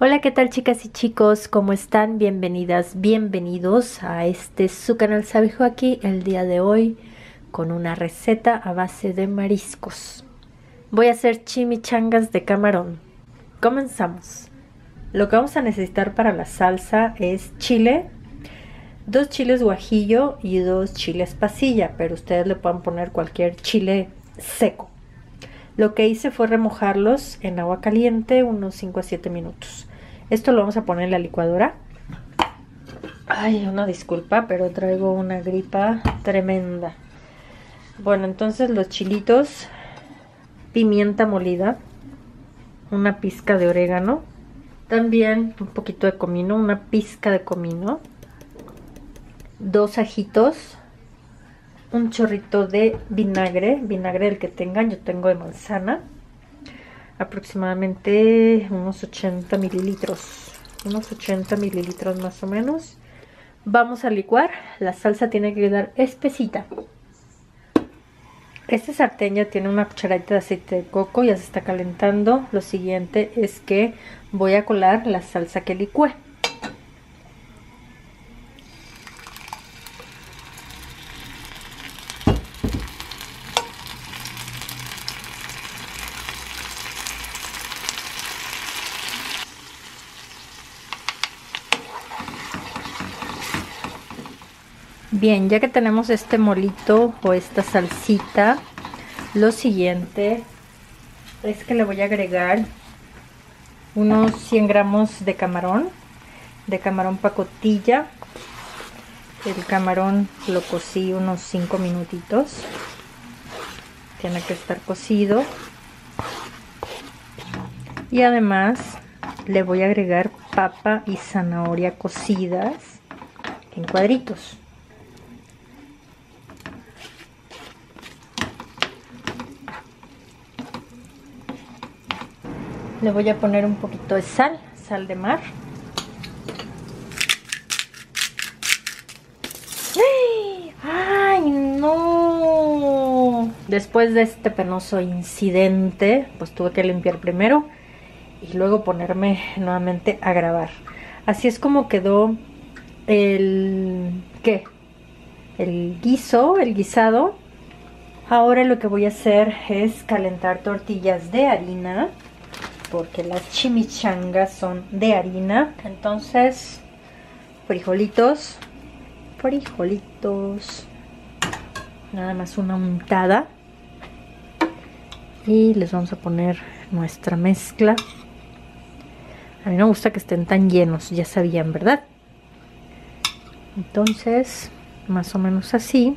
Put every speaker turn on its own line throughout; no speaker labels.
Hola, ¿qué tal chicas y chicos? ¿Cómo están? Bienvenidas, bienvenidos a este su canal Sabijo aquí el día de hoy con una receta a base de mariscos. Voy a hacer chimichangas de camarón. Comenzamos. Lo que vamos a necesitar para la salsa es chile, dos chiles guajillo y dos chiles pasilla, pero ustedes le pueden poner cualquier chile seco. Lo que hice fue remojarlos en agua caliente unos 5 a 7 minutos. Esto lo vamos a poner en la licuadora. Ay, una disculpa, pero traigo una gripa tremenda. Bueno, entonces los chilitos, pimienta molida, una pizca de orégano, también un poquito de comino, una pizca de comino, dos ajitos, un chorrito de vinagre, vinagre el que tengan, yo tengo de manzana, aproximadamente unos 80 mililitros, unos 80 mililitros más o menos. Vamos a licuar, la salsa tiene que quedar espesita. Este sartén ya tiene una cucharadita de aceite de coco, ya se está calentando. Lo siguiente es que voy a colar la salsa que licué. Bien, ya que tenemos este molito o esta salsita, lo siguiente es que le voy a agregar unos 100 gramos de camarón, de camarón pacotilla. El camarón lo cocí unos 5 minutitos. Tiene que estar cocido. Y además le voy a agregar papa y zanahoria cocidas en cuadritos. Le voy a poner un poquito de sal, sal de mar. ¡Ay, no! Después de este penoso incidente, pues tuve que limpiar primero y luego ponerme nuevamente a grabar. Así es como quedó el... ¿qué? El guiso, el guisado. Ahora lo que voy a hacer es calentar tortillas de harina porque las chimichangas son de harina. Entonces, frijolitos, frijolitos, nada más una untada. Y les vamos a poner nuestra mezcla. A mí me gusta que estén tan llenos, ya sabían, ¿verdad? Entonces, más o menos así.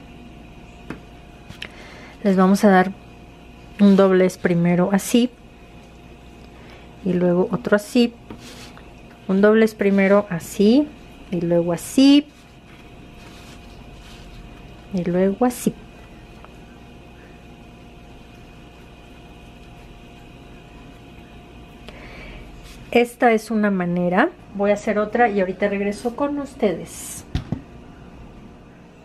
Les vamos a dar un doblez primero así y luego otro así. Un doblez primero así y luego así y luego así. Esta es una manera. Voy a hacer otra y ahorita regreso con ustedes.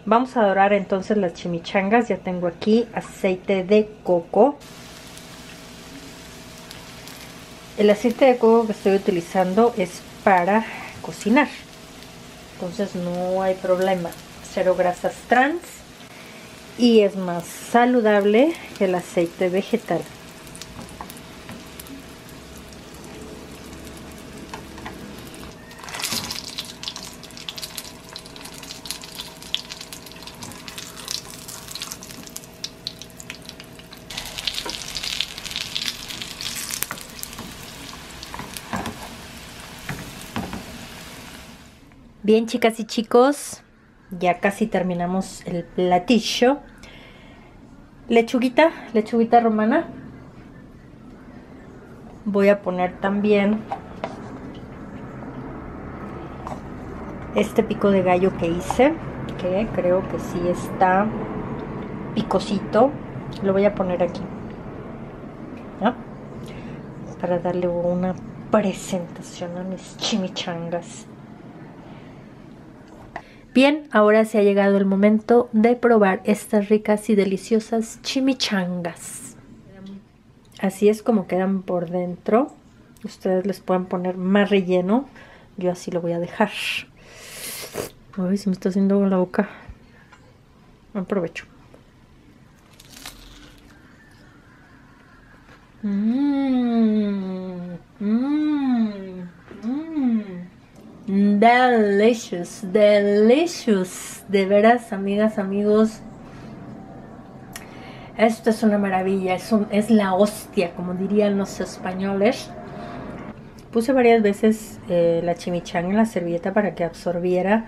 Vamos a dorar entonces las chimichangas. Ya tengo aquí aceite de coco el aceite de coco que estoy utilizando es para cocinar. Entonces no hay problema. Cero grasas trans y es más saludable que el aceite vegetal. Bien, chicas y chicos, ya casi terminamos el platillo. Lechuguita, lechuguita romana. Voy a poner también este pico de gallo que hice, que creo que sí está picosito. Lo voy a poner aquí. Para darle una presentación a mis chimichangas. Bien, ahora se ha llegado el momento de probar estas ricas y deliciosas chimichangas. Así es como quedan por dentro. Ustedes les pueden poner más relleno. Yo así lo voy a dejar. Ay, se me está haciendo la boca. Aprovecho. Mmm, mmm. Delicious, delicious. De veras, amigas, amigos. Esto es una maravilla, es, la hostia, como dirían los españoles. Puse varias veces eh, la chimichanga en la servilleta para que absorbiera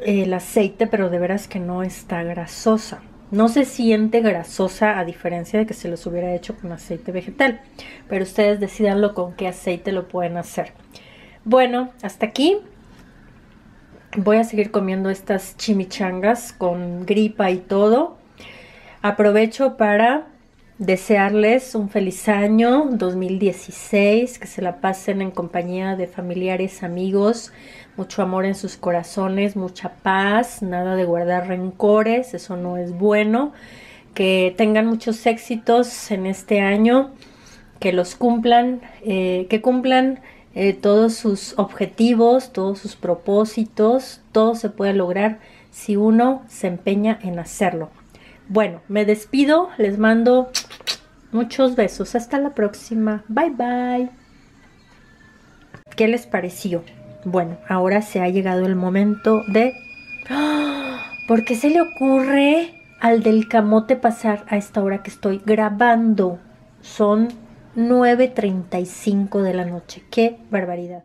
el aceite, pero de veras que no está grasosa. No se siente grasosa a diferencia de que se los hubiera hecho con aceite vegetal, pero ustedes decidanlo con qué aceite lo pueden hacer. Bueno, hasta aquí. Voy a seguir comiendo estas chimichangas con gripa y todo. Aprovecho para desearles un feliz año 2016, que se la pasen en compañía de familiares, amigos, mucho amor en sus corazones, mucha paz, nada de guardar rencores, eso no es bueno, que tengan muchos éxitos en este año, que los cumplan, eh, que cumplan eh, todos sus objetivos, todos sus propósitos, todo se puede lograr si uno se empeña en hacerlo. Bueno, me despido, les mando muchos besos, hasta la próxima, bye bye. ¿Qué les pareció? Bueno, ahora se ha llegado el momento de... ¡Ah! ¿Por qué se le ocurre al del camote pasar a esta hora que estoy grabando? Son 9.35 de la noche. ¡Qué barbaridad!